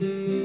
Mm-hmm.